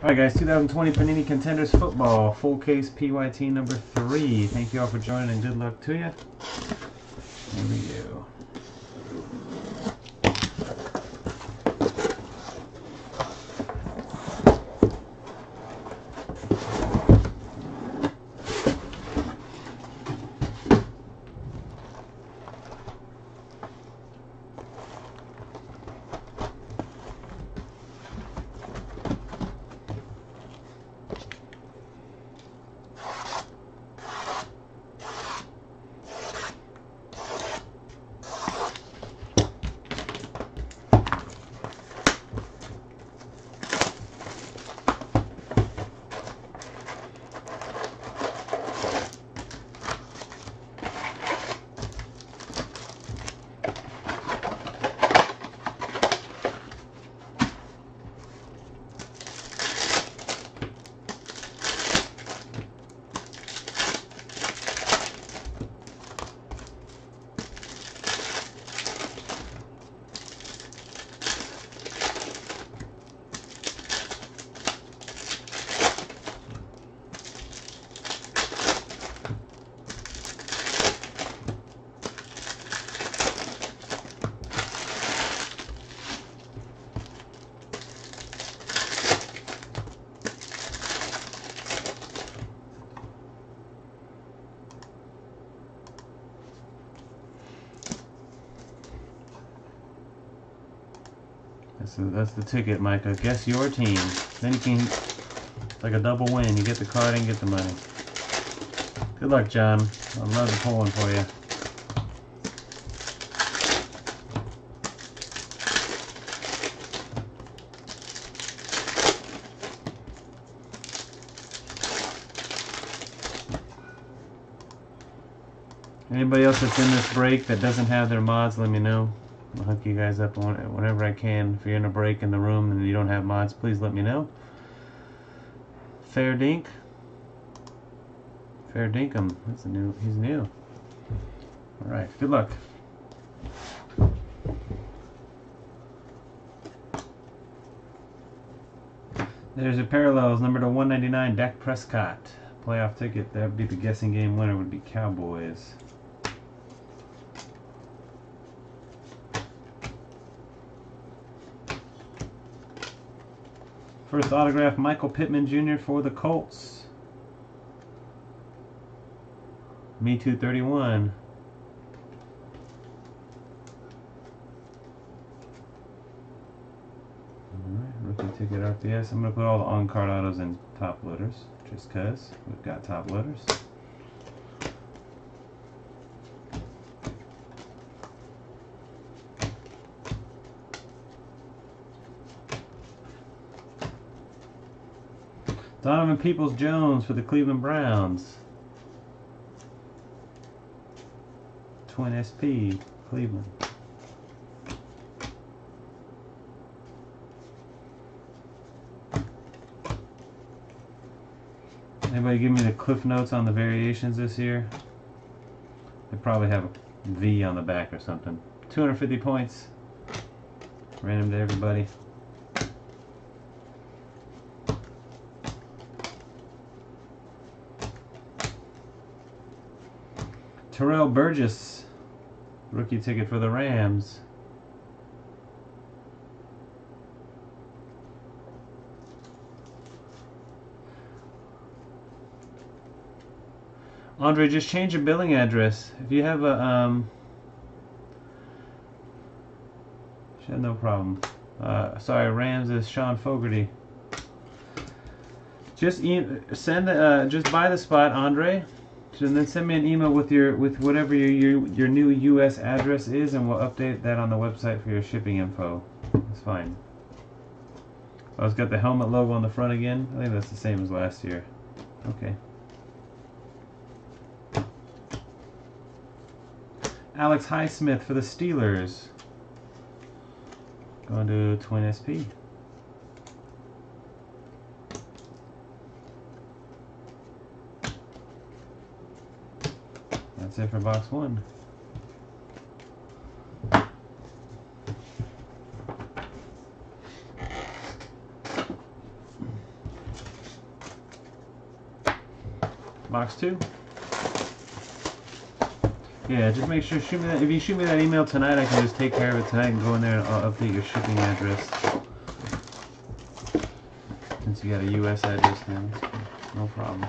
All right, guys, 2020 Panini Contenders Football, full case PYT number three. Thank you all for joining and good luck to you. Here we go. That's the, ticket, Micah. Guess your team. Then you can, like a double win. You get the card and get the money. Good luck, John. I love the one for you. Anybody else that's in this break that doesn't have their mods, let me know. I'll hook you guys up whenever I can. If you're in a break in the room and you don't have mods, please let me know. Fair Dink. Fair Dinkum. That's a new. He's new. All right. Good luck. There's a parallels number to 199. Dak Prescott. Playoff ticket. That would be the guessing game winner. Would be Cowboys. First autograph, Michael Pittman Jr. for the Colts. Me two thirty-one. All right, rookie ticket RPS. I'm going to put all the on-card autos in top loaders, just because we've got top loaders. Donovan Peoples Jones for the Cleveland Browns. Twin SP, Cleveland. Anybody give me the cliff notes on the variations this year? They probably have a V on the back or something. 250 points. Random to everybody. Terrell Burgess, rookie ticket for the Rams. Andre, just change your billing address. If you have a, um, no problem. Uh, sorry, Rams is Sean Fogarty. Just e send, uh, just buy the spot, Andre. And then send me an email with your with whatever your, your your new U.S. address is, and we'll update that on the website for your shipping info. That's fine. Oh, it's got the helmet logo on the front again. I think that's the same as last year. Okay. Alex Highsmith for the Steelers. Going to Twin SP. It for box one. Box two. Yeah, just make sure shoot me that. If you shoot me that email tonight, I can just take care of it tonight and go in there and I'll update your shipping address. Since you got a U.S. address now, no problem.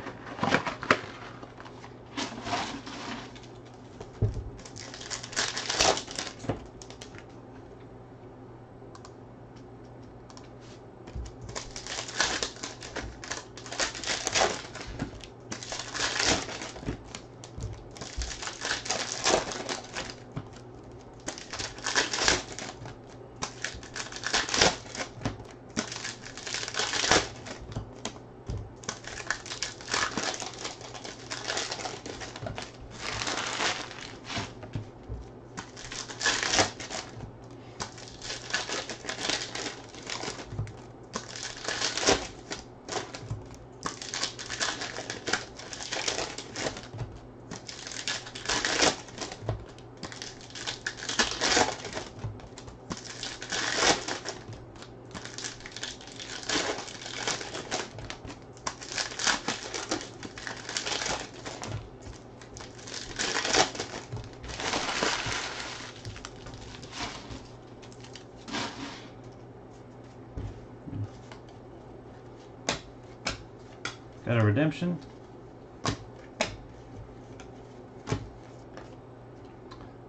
Got a redemption.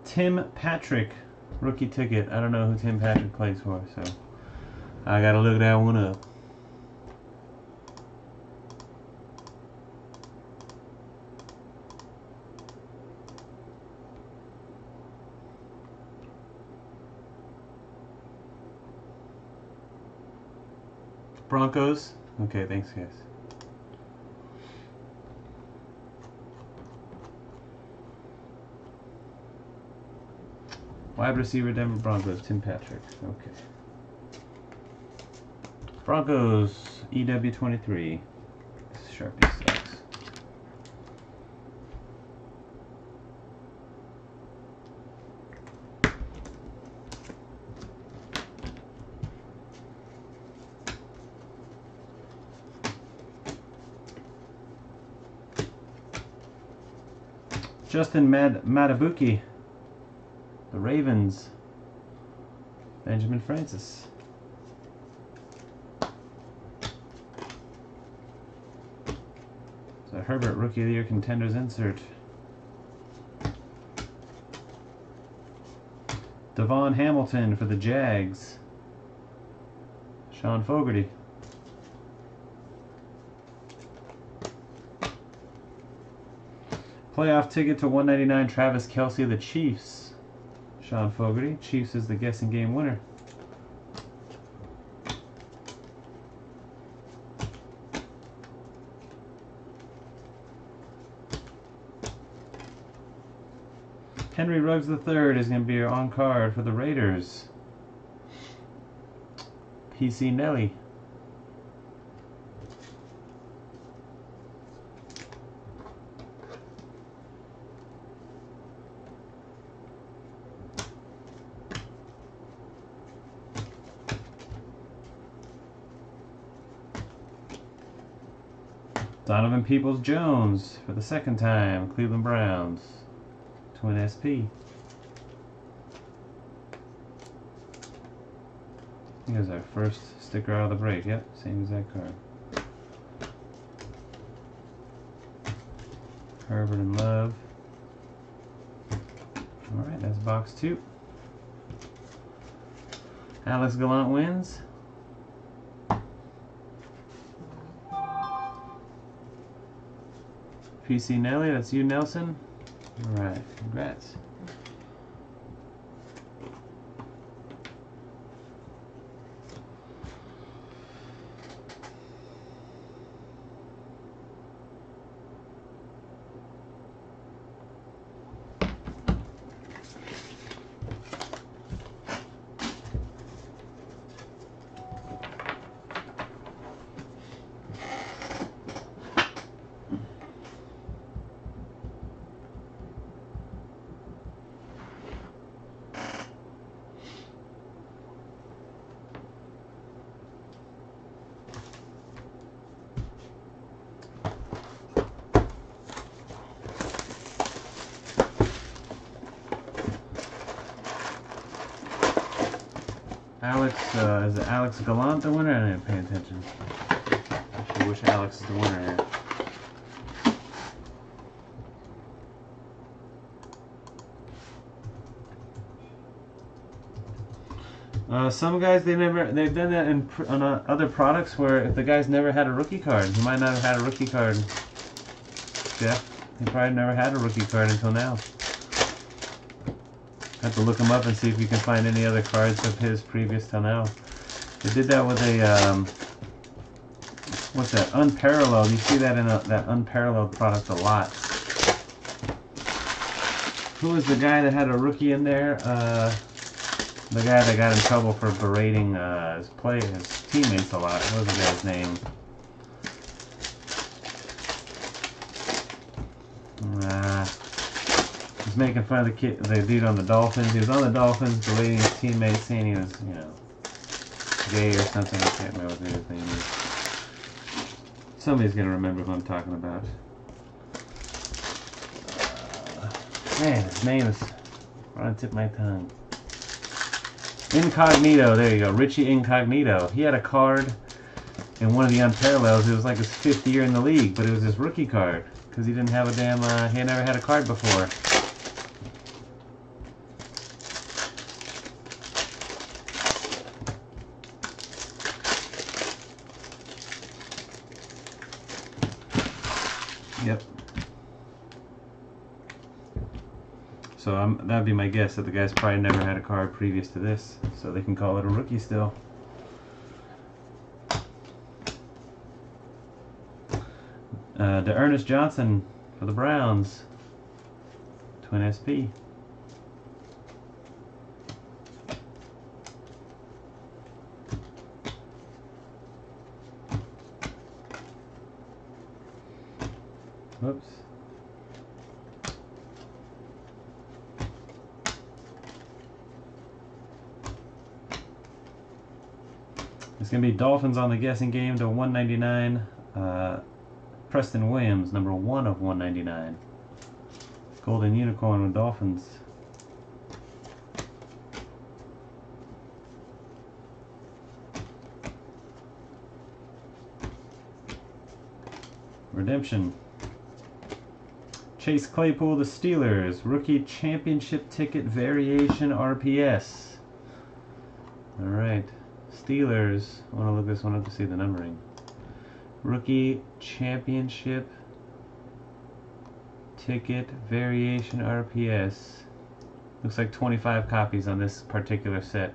Tim Patrick, rookie ticket. I don't know who Tim Patrick plays for, so I gotta look that one up. Broncos. Okay, thanks guys. Wide receiver, Denver Broncos, Tim Patrick. Okay. Broncos, EW23. Sharpie sucks. Justin Mad Madubuike. Ravens. Benjamin Francis. So Herbert Rookie of the Year Contenders insert. DaVon Hamilton for the Jags. Sean Fogarty. Playoff ticket to 199 Travis Kelce of the Chiefs. Sean Fogarty. Chiefs is the guessing game winner. Henry Ruggs III is going to be on card for the Raiders. PC Nelly. Donovan Peoples Jones for the second time, Cleveland Browns. Twin SP. Here's our first sticker out of the break. Yep, same exact card. Herbert and Love. Alright, that's box two. Alex Gallant wins. PC Nelly, that's you, Nelson. Alright, congrats. Alex Gallant the winner? I didn't pay attention. I wish Alex is the winner here. Uh, some guys they never they've done that in on uh, other products where if the guy's never had a rookie card, he might not have had a rookie card. Jeff, he probably never had a rookie card until now. Have to look him up and see if you can find any other cards of his previous till now. They did that with a um, what's that? Unparalleled. You see that in a, that unparalleled product a lot. Who was the guy that had a rookie in there? Uh, the guy that got in trouble for berating uh, his play his teammates a lot. What was the guy's name? Uh, he's making fun of the kid, the dude on the Dolphins. He was on the Dolphins, berating his teammates, saying he was, you know, gay or something. I can't remember what name is. Somebody's gonna remember who I'm talking about. Uh, man, his name is on the tip my tongue. Incognito, there you go. Richie Incognito. He had a card in one of the unparallels. It was like his fifth year in the league, but it was his rookie card because he didn't have a damn. Uh, he had never had a card before. Yep. So um, that'd be my guess that the guy's probably never had a card previous to this, so they can call it a rookie still. Uh, D'Ernest Johnson for the Browns, Twin SP. It's going to be Dolphins on the guessing game to 199. Uh, Preston Williams, number 1 of 199. Golden Unicorn with Dolphins. Redemption. Chase Claypool, the Steelers. Rookie Championship Ticket Variation RPS. Alright. Steelers. I want to look this one up to see the numbering. Rookie Championship Ticket Variation RPS. Looks like 25 copies on this particular set.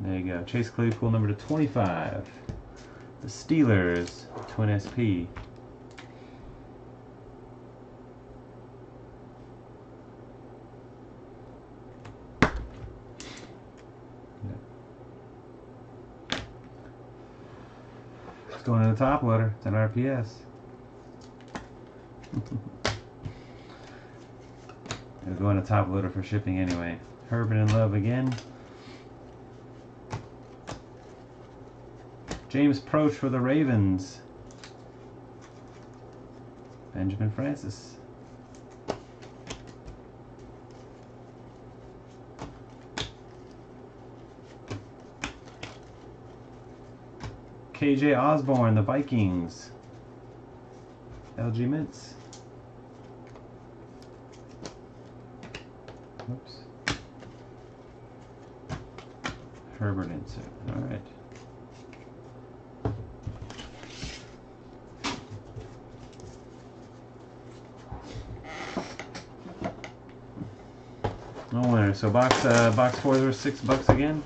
There you go. Chase Claypool number to 25. The Steelers, Twin SP. Top loader. It's an RPS. It'll go in a top loader for shipping anyway. Herbert and Love again. James Proche for the Ravens. Benjamin Francis. KJ Osborn, the Vikings. LG Mints. Oops. Herbert insert. All right. No winner. So box uh, box fours are six bucks again.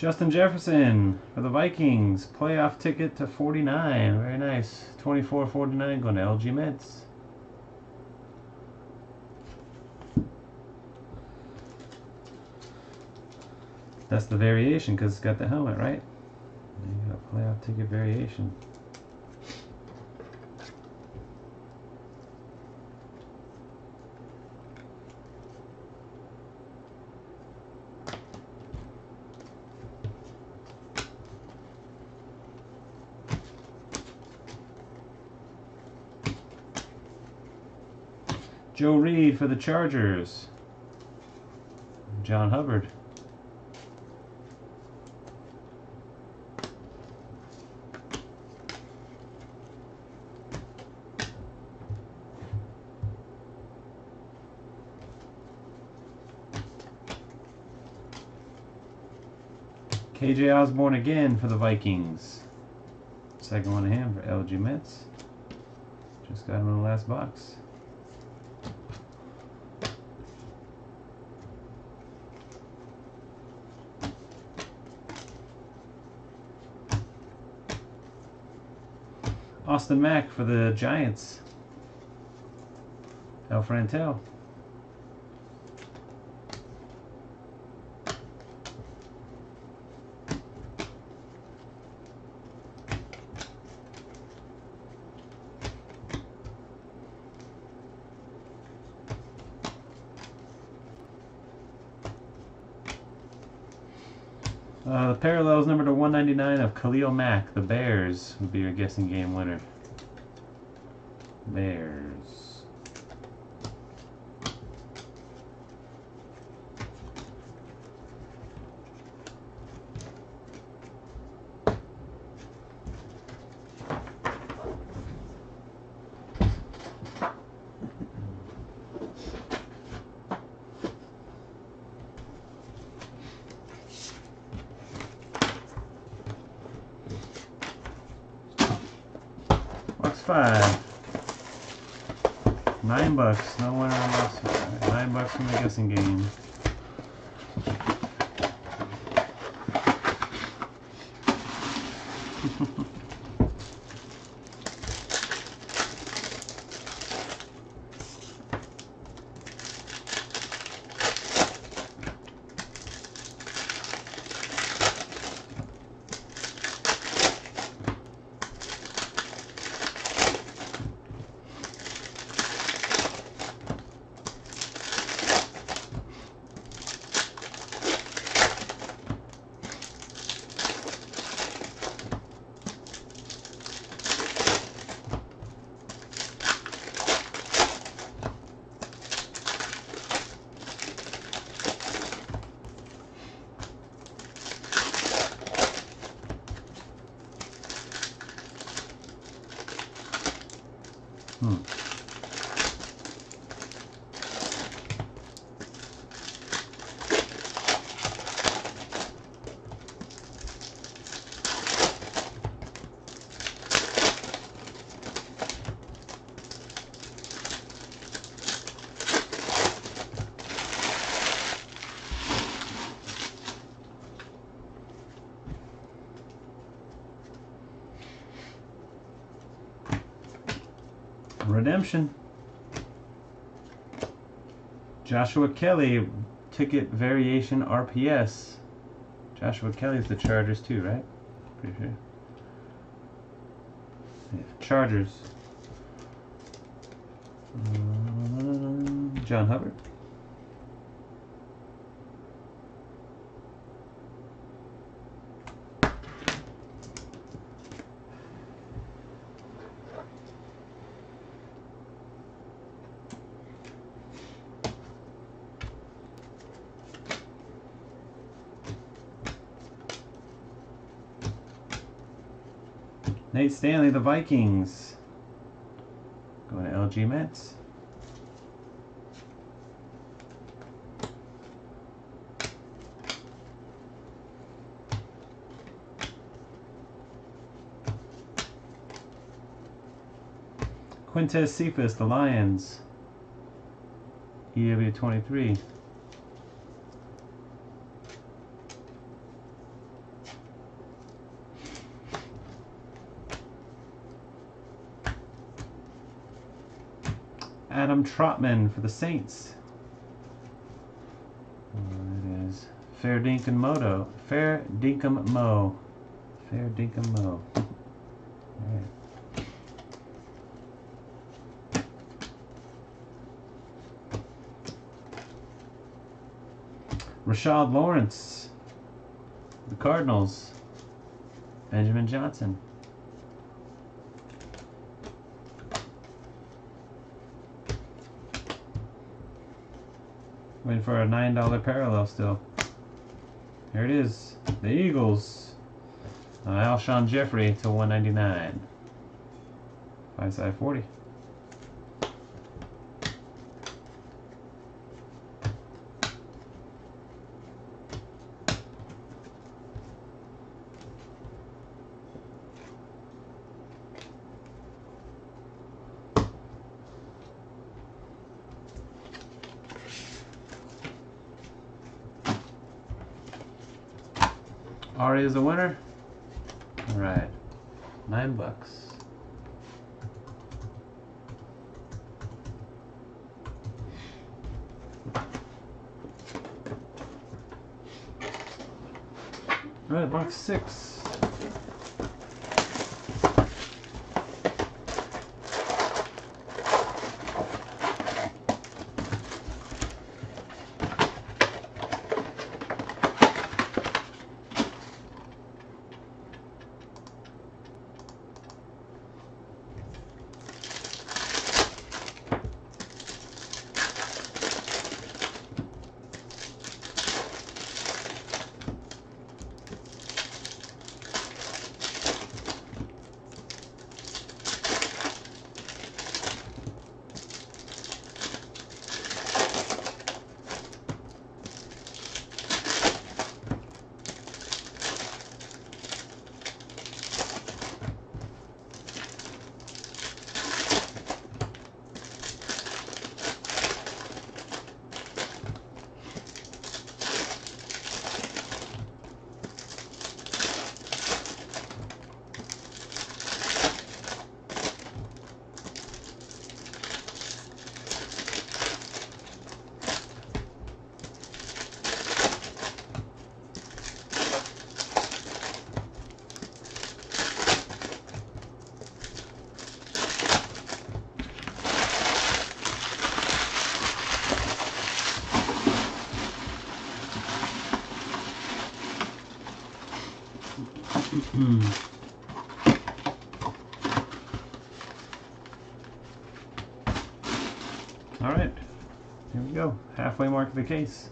Justin Jefferson for the Vikings. Playoff ticket to 49. Very nice. 24 49 going to LG Mets. That's the variation because it's got the helmet, right? You got playoff ticket variation. Joe Reed for the Chargers. John Hubbard. KJ Osborn again for the Vikings. Second one to him for LG Mets. Just got him in the last box. Austin Mack for the Giants. El Frantel. Uh, the parallels number to 199 of Khalil Mack, the Bears, would be your guessing game winner. Box five. Nine bucks. No winner box. Nine bucks from the guessing game. Redemption. Joshua Kelley, ticket variation RPS. Joshua Kelley's the Chargers too, right? Pretty sure. Yeah, Chargers. Um, John Hubbard. Stanley, the Vikings. Going to LG Mets. Quintez Cephus, the Lions. EW 23. Trotman for the Saints. It is. Fair Dinkum Moto. Fair Dinkum Mo. Fair Dinkum Mo. Alright. Rashard Lawrence. The Cardinals. Benjamin Johnson. Waiting for a $9 parallel still. Here it is. The Eagles. Uh, Alshon Jeffery to 199. Five side 40. Halfway mark of the case.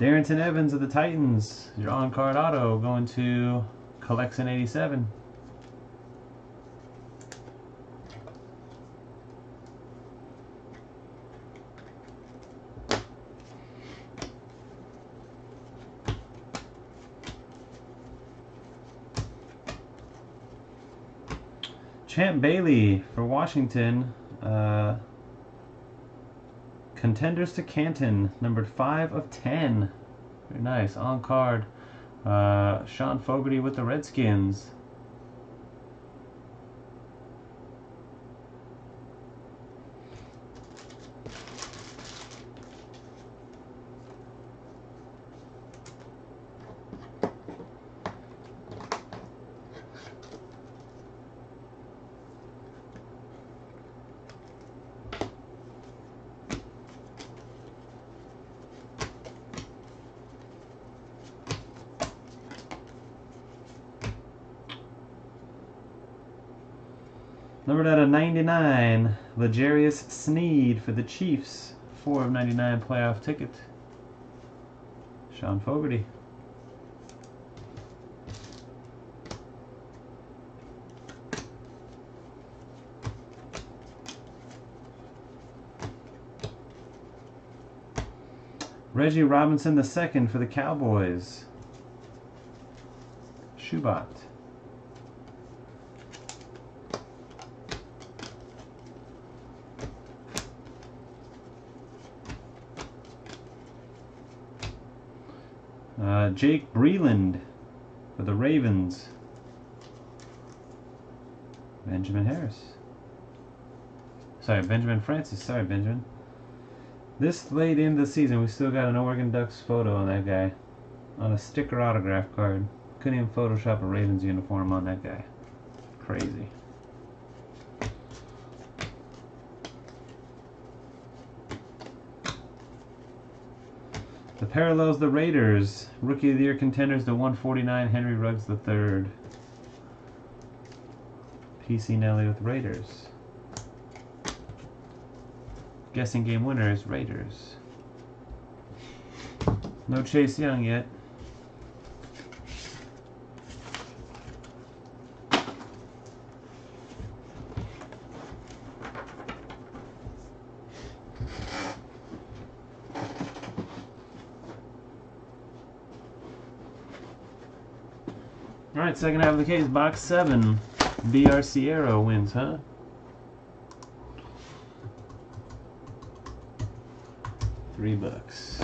Darrynton Evans of the Titans, your on-card auto going to Collection 87. Bailey for Washington. Uh, contenders to Canton, numbered 5 of 10. Very nice. On card. Uh, Sean Fogarty with the Redskins. Numbered out of 99, L'Jarius Sneed for the Chiefs. 4 of 99 playoff ticket. Sean Fogarty. Reggie Robinson II for the Cowboys. Shubat. Uh, Jake Breeland For the Ravens, Benjamin Harris. Sorry, Benjamin Francis. Sorry, Benjamin. This late in the season, we still got an Oregon Ducks photo on that guy. On a sticker autograph card. Couldn't even Photoshop a Ravens uniform on that guy. Crazy. The parallels the Raiders. Rookie of the Year contenders to 149 Henry Ruggs III. PC Nelly with Raiders. Guessing game winners, Raiders. No Chase Young yet. Second half of the case, box seven. BR Sierra wins, huh? Three bucks.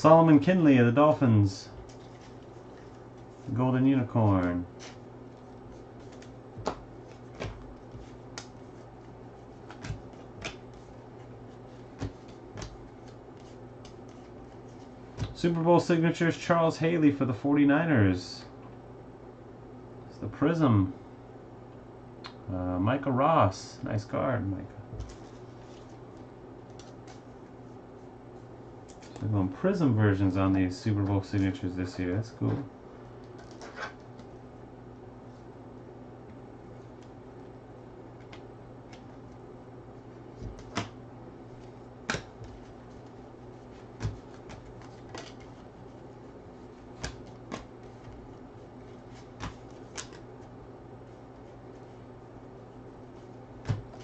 Solomon Kindley of the Dolphins. Golden Unicorn. Super Bowl signatures Charles Haley for the 49ers. It's the Prism. Uh, Micah Ross. Nice card, Micah. They're Prism versions on these Super Bowl signatures this year. That's cool.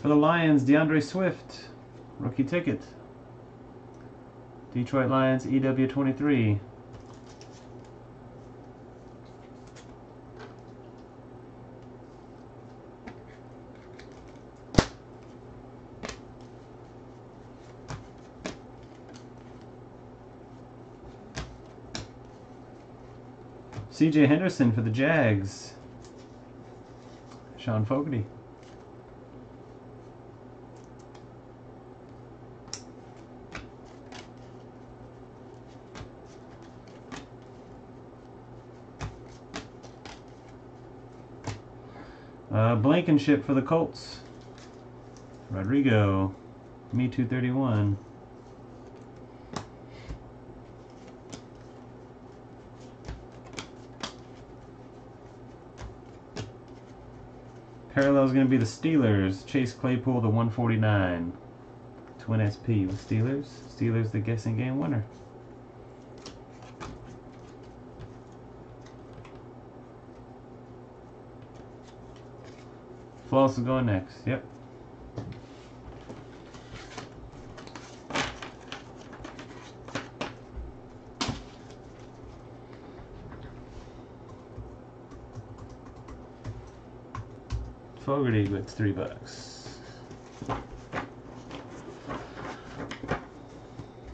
For the Lions, D'Andre Swift, rookie ticket. Detroit Lions, EW23. CJ Henderson for the Jags. Sean Fogarty. Uh, Blankenship for the Colts. Rodrigo. Me 231. Parallel is going to be the Steelers. Chase Claypool the 149. Twin SP with Steelers. Steelers the guessing game winner. Floss is going next. Yep. Fogarty with three bucks.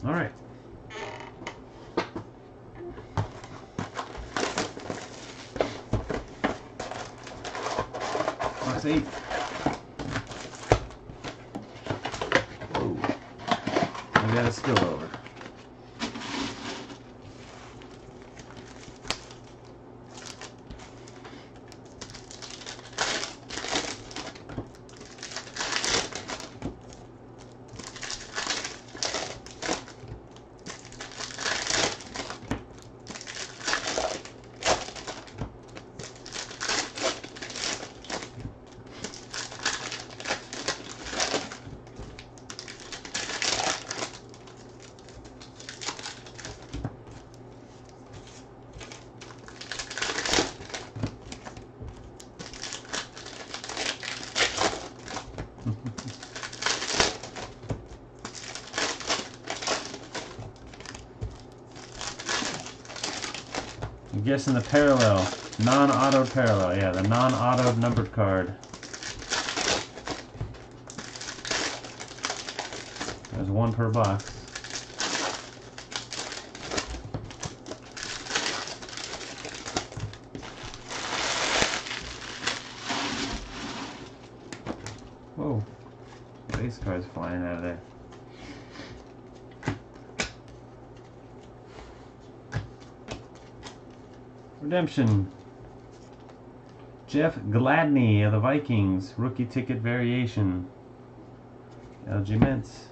All right. Box eight. Whoa. We got a spillover. Guessing the parallel. Non-auto parallel. Yeah, the non-auto numbered card. There's one per box. Whoa. Base cards flying out of there. Redemption. Jeff Gladney of the Vikings, rookie ticket variation. LG Ments.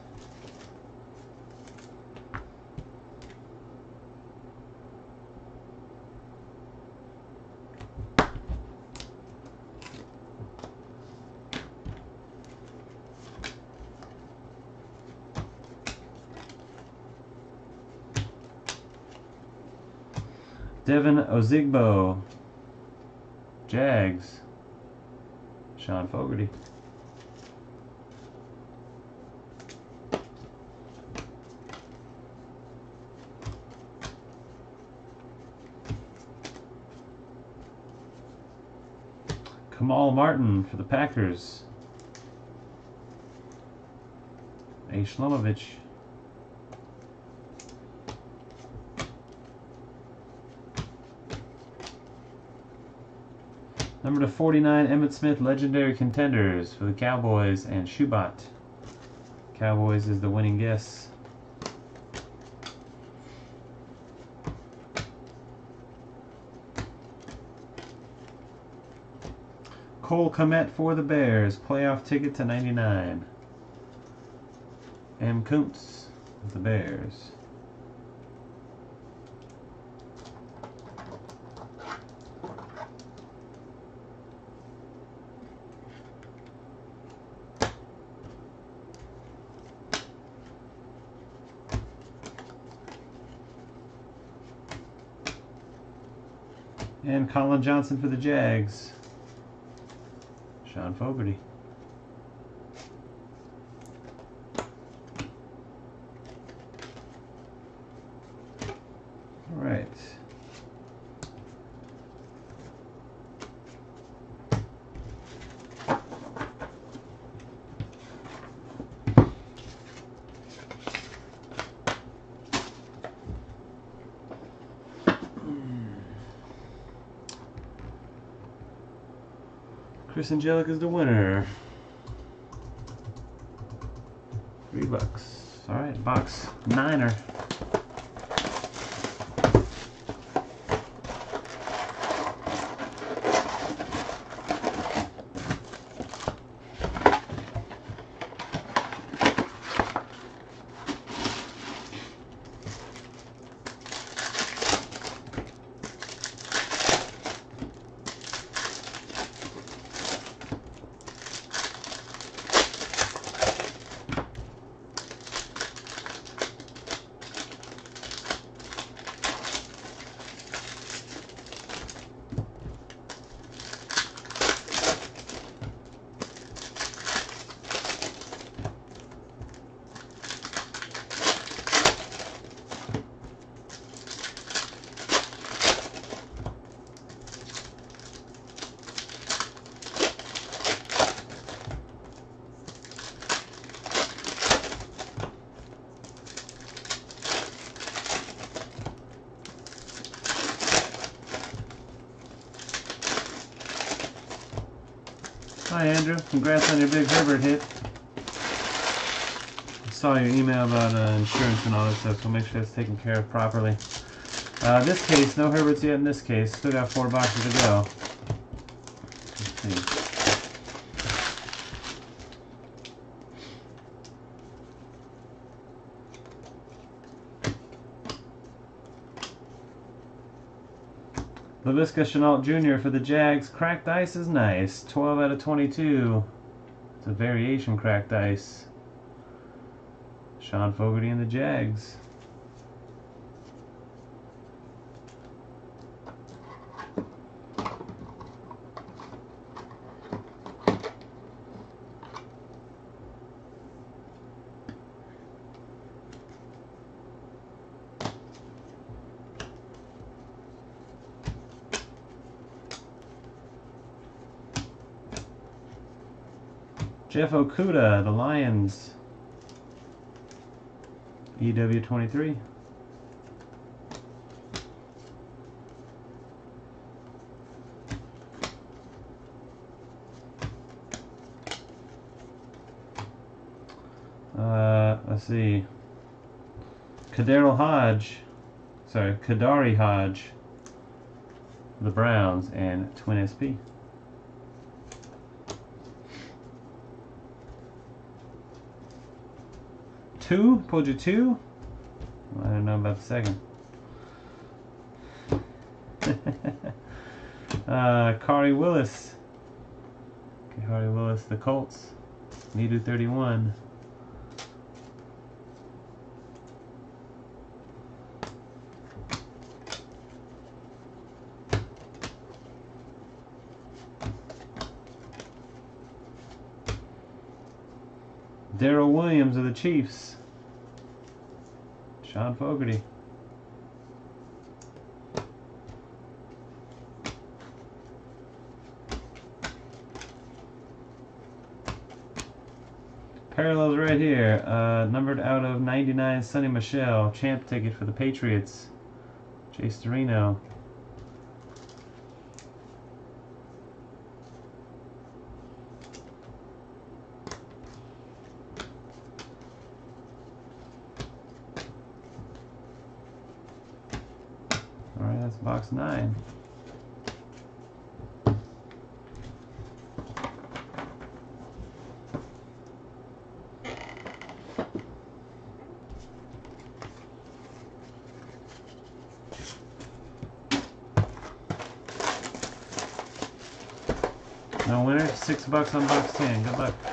Devin Ozigbo. Jags. Sean Fogarty. Kamal Martin for the Packers. A. Shlomovich. Number to 49, Emmitt Smith, legendary contenders for the Cowboys and Shubat. Cowboys is the winning guess. Cole Kmet for the Bears, playoff ticket to 99. M. Kuntz, of the Bears. And Collin Johnson for the Jags. Sean Fogarty. All right. Chris Angelic is the winner. Three bucks. All right, box niner. Hi, Andrew. Congrats on your big Herbert hit. I saw your email about uh, insurance and all that stuff, so make sure that's taken care of properly. Uh, this case, no Herberts yet in this case. Still got four boxes to go. Let's see. Laviska Shenault Jr. for the Jags. Cracked ice is nice. 12 out of 22. It's a variation cracked ice. Sean Fogarty and the Jags. Jeff Okudah, the Lions. EW23. Uh, let's see. KhaDarel Hodge. Sorry, Kadari Hodge. The Browns and Twin SP. Two? Pulled you two? I don't know about the second. uh, Khari Willis. Okay, Khari Willis, the Colts. Needu 31. Darrel Williams of the Chiefs. Sean Fogarty. Parallels right here. Uh, numbered out of 99, Sony Michel. Champ ticket for the Patriots. Chase Storino. Alright, that's box nine. No winner, six bucks on box ten. Good luck.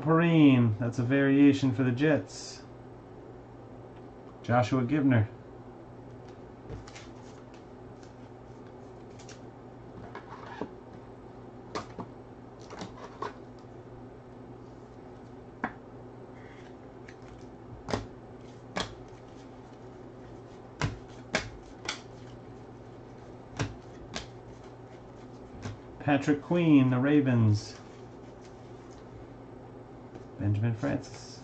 Perine, that's a variation for the Jets. Joshua Gibner. Patrick Queen, the Ravens. Benjamin Francis.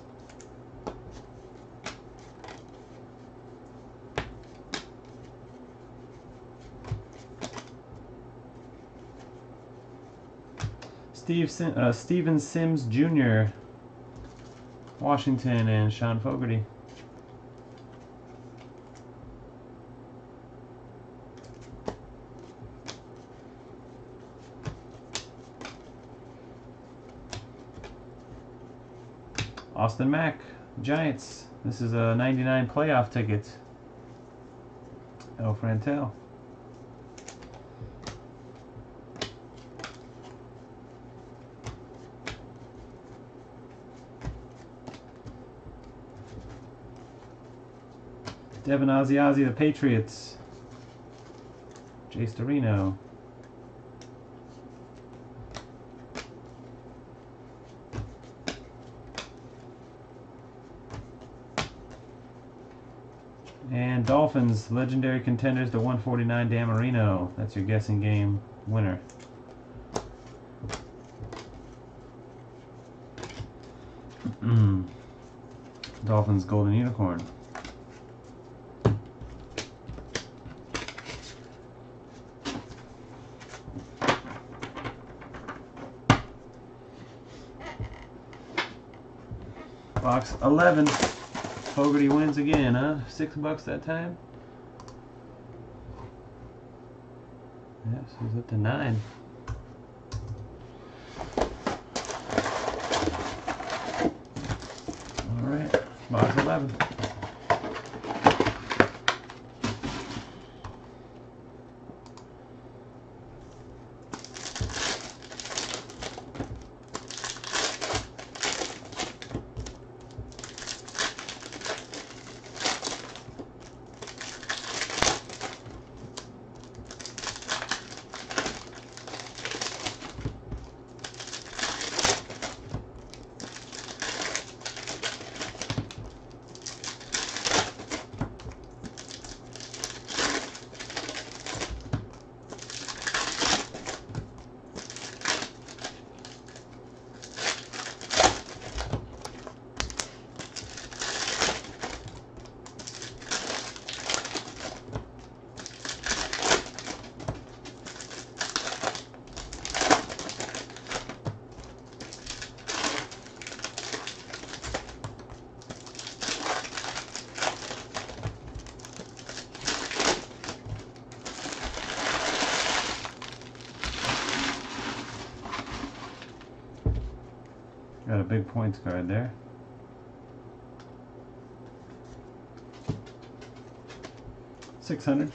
Steve Sim, uh, Steven Sims Jr., Washington, and Sean Fogarty. Austin Mack, Giants. This is a 99 playoff ticket. El Frantel. Devin Asiasi, the Patriots. Jace Dorino. And Dolphins, legendary contenders to 149 Dan Marino. That's your guessing game winner. Hmm. Dolphins Golden Unicorn. Box 11. Fogarty wins again, huh? Six bucks that time? Yes, he's up to nine. points guard there. Six hundred.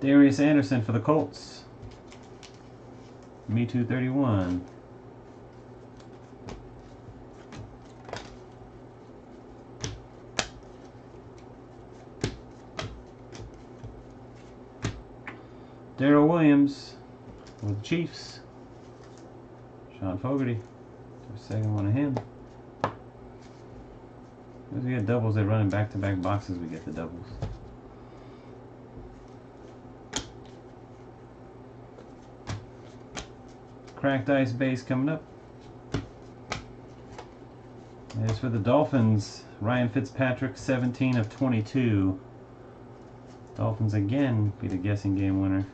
Darius Anderson for the Colts. Me 231. Williams with the Chiefs. Sean Fogarty. Second one of him. As we get doubles, they run in back-to-back boxes. We get the doubles. Cracked ice base coming up. As for the Dolphins, Ryan Fitzpatrick, 17 of 22. Dolphins again be the guessing game winner.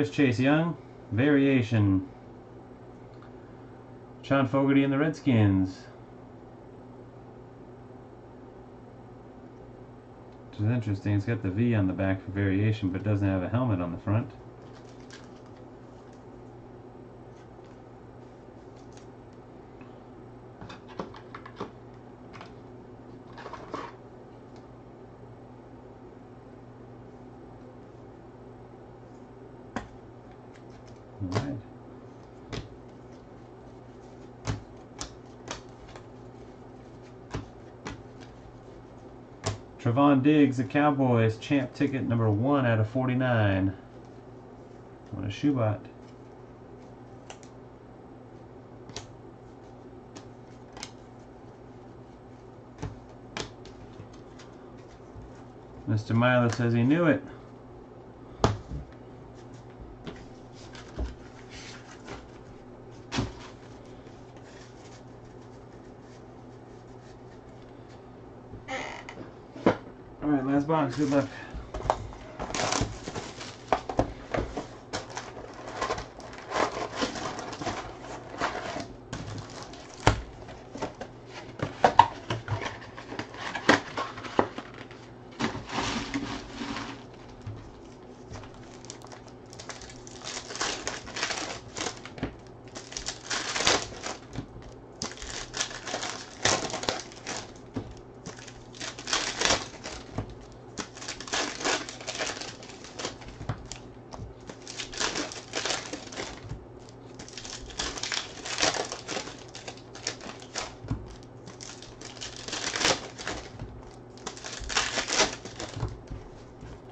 There's Chase Young. Variation. Sean Fogarty and the Redskins. Which is interesting. It's got the V on the back for variation, but doesn't have a helmet on the front. All right. Trevon Diggs, the Cowboys, champ ticket number one out of 49 on a shoebot. Mr. Milo says he knew it. Good luck.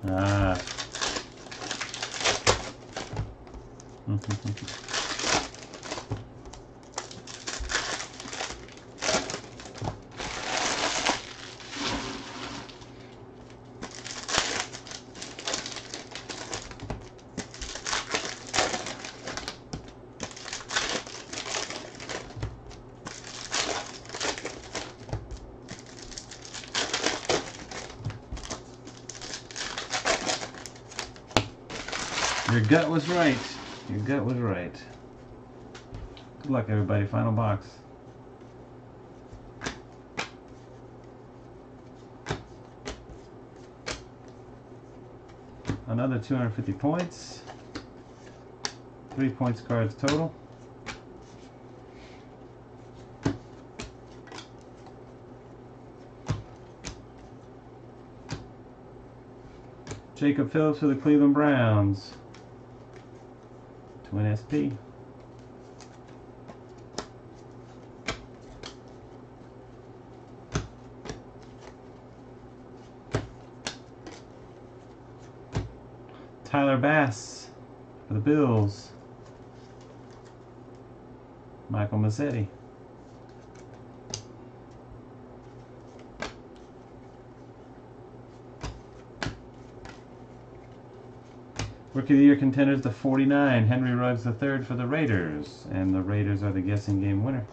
Ah. Your gut was right. Your gut was right. Good luck, everybody. Final box. Another 250 points. Three points cards total. Jacob Phillips for the Cleveland Browns. Twin SP. Tyler Bass for the Bills. Michael Mazzetti. Rookie of the Year contenders, the 49, Henry Ruggs III for the Raiders. And the Raiders are the guessing game winner.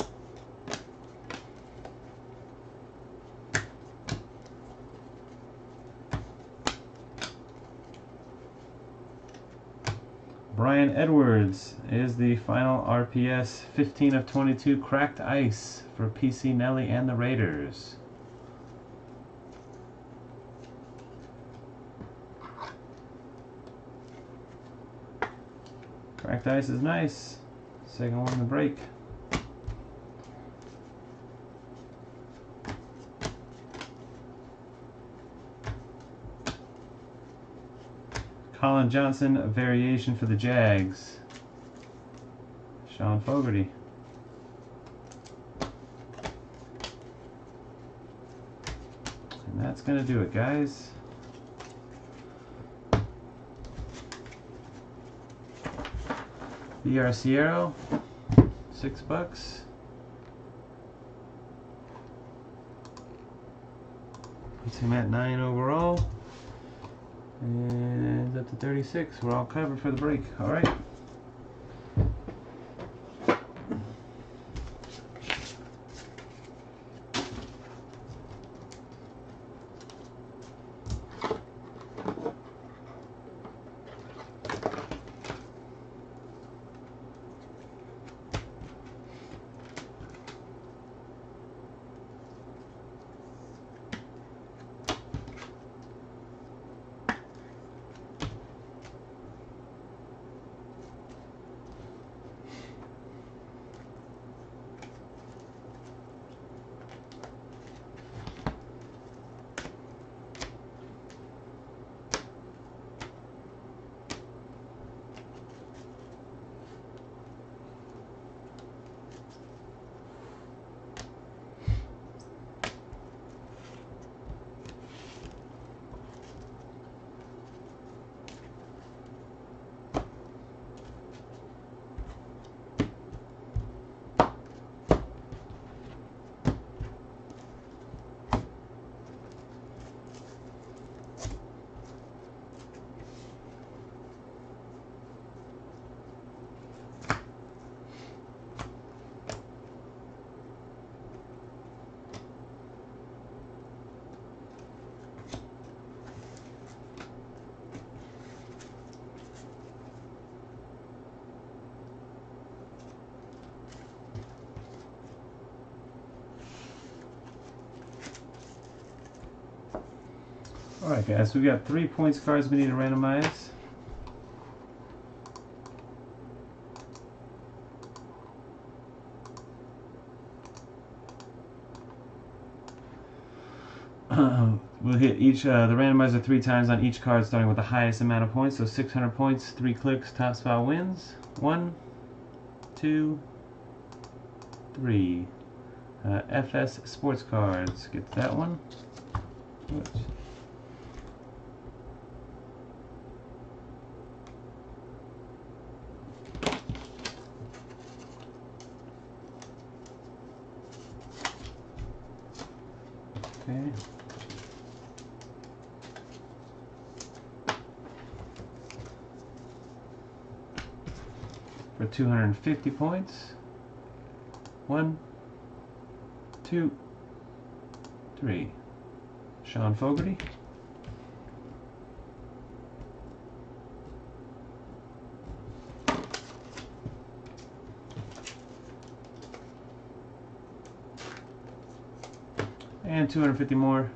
Bryan Edwards is the final RPS 15 of 22 cracked ice for PC Nelly and the Raiders. Cracked ice is nice. Second one to break. Collin Johnson, a variation for the Jags. Sean Fogarty. And that's going to do it, guys. BR Sierra, six bucks. Puts him at nine overall. And up to 36. We're all covered for the break. All right. Alright guys, we've got three points cards we need to randomize. we'll hit each uh, the randomizer three times on each card starting with the highest amount of points so 600 points three clicks top spot wins one two three uh, FS sports cards get that one Oops. Okay. For 250 points. One, two, three. Sean Fogarty. And 250 more.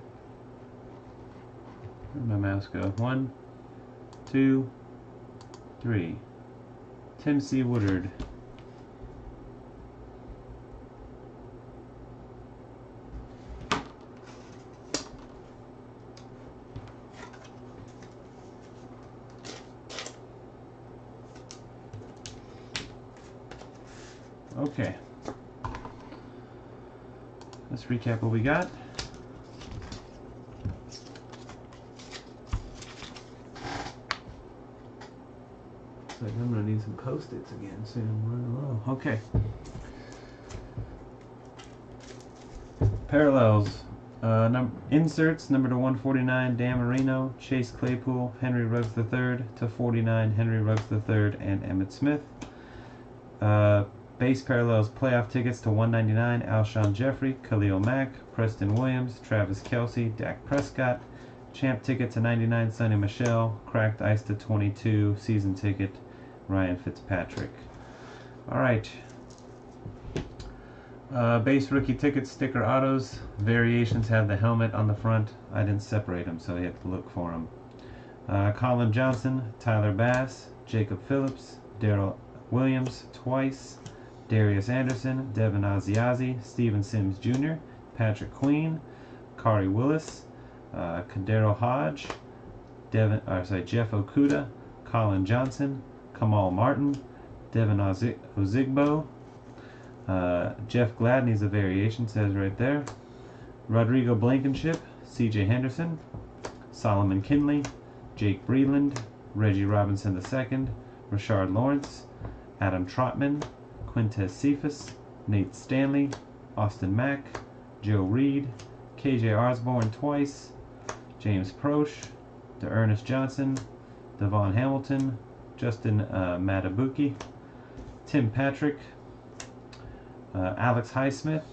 Where'd my mouse go? One, two, three. Tim C. Woodard. Okay. Let's recap what we got. Looks like I'm gonna need some again soon. Low. Okay. Parallels. Uh, num inserts number to 149, Dan Marino, Chase Claypool, Henry Ruggs III to 49, Henry Ruggs III, and Emmitt Smith. Uh, base parallels playoff tickets to 199, Alshon Jeffery, Khalil Mack, Preston Williams, Travis Kelce, Dak Prescott. Champ ticket to 99, Sony Michel, Cracked ice to 22, season ticket, Ryan Fitzpatrick. All right. Uh, base rookie tickets, sticker autos. Variations have the helmet on the front. I didn't separate them, so you have to look for them. Uh, Collin Johnson, Tyler Bass, Jacob Phillips, Darrel Williams twice, Darius Anderson, Devin Asiasi, Steven Sims Jr., Patrick Queen, Khari Willis, uh, Hodge, Devin, or sorry, Jeff Okudah, Collin Johnson, Kamal Martin, Devin Ozigbo, uh, Jeff Gladney's a variation, says right there. Rodrigo Blankenship, CJ Henderson, Solomon Kindley, Jake Breeland, Reggie Robinson II, Rashard Lawrence, Adam Trautman, Quintez Cephus, Nate Stanley, Austin Mack, Joe Reed, KJ Osborn twice, James Proche, Ernest Johnson, DaVon Hamilton, Justin uh, Madubuike, Tim Patrick, uh, Alex Highsmith,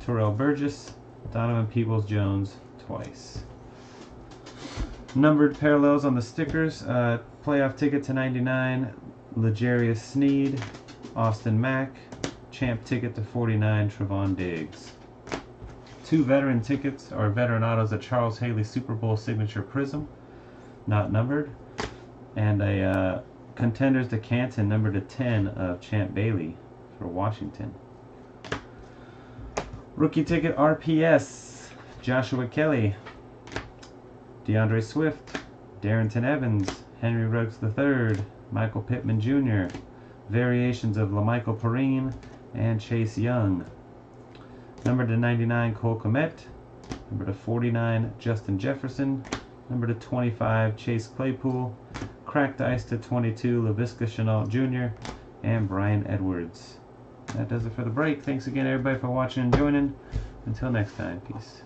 Terrell Burgess, Donovan Peoples Jones twice. Numbered parallels on the stickers. Uh, playoff ticket to 99, L'Jarius Sneed, Austin Mack. Champ ticket to 49, Trevon Diggs. Two veteran tickets are veteran autos, a Charles Haley Super Bowl signature prism, not numbered, and a uh, contenders to Canton number to 10 of Champ Bailey for Washington. Rookie ticket RPS, Joshua Kelley, D'Andre Swift, Darrynton Evans, Henry Ruggs III, Michael Pittman Jr., variations of La'Mical Perine, and Chase Young. Number to 99, Cole Kmet. Number to 49, Justin Jefferson. Number to 25, Chase Claypool. Cracked Ice to 22, Laviska Shenault Jr. and Bryan Edwards that does it for the break. Thanks again, everybody, for watching and joining. Until next time, peace.